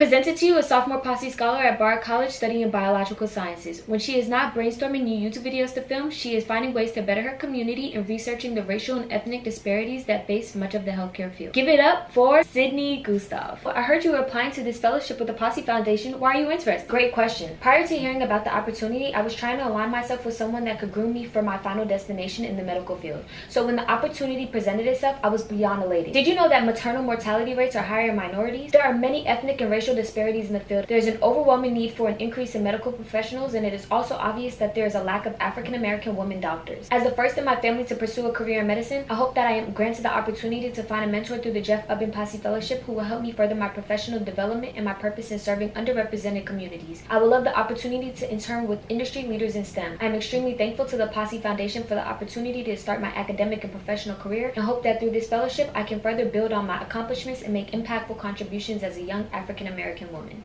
Presented to you a sophomore posse scholar at Bard College studying in biological sciences. When she is not brainstorming new YouTube videos to film, she is finding ways to better her community and researching the racial and ethnic disparities that face much of the healthcare field. Give it up for Sydney Gustave. I heard you were applying to this fellowship with the Posse Foundation. Why are you interested? Great question. Prior to hearing about the opportunity, I was trying to align myself with someone that could groom me for my final destination in the medical field. So when the opportunity presented itself, I was beyond elated. Did you know that maternal mortality rates are higher in minorities? There are many ethnic and racial racial disparities in the field, there is an overwhelming need for an increase in medical professionals, and it is also obvious that there is a lack of African American women doctors. As the first in my family to pursue a career in medicine, I hope that I am granted the opportunity to find a mentor through the Jeff Ubben Posse Fellowship who will help me further my professional development and my purpose in serving underrepresented communities. I would love the opportunity to intern with industry leaders in STEM. I am extremely thankful to the Posse Foundation for the opportunity to start my academic and professional career and hope that through this fellowship I can further build on my accomplishments and make impactful contributions as a young African American woman.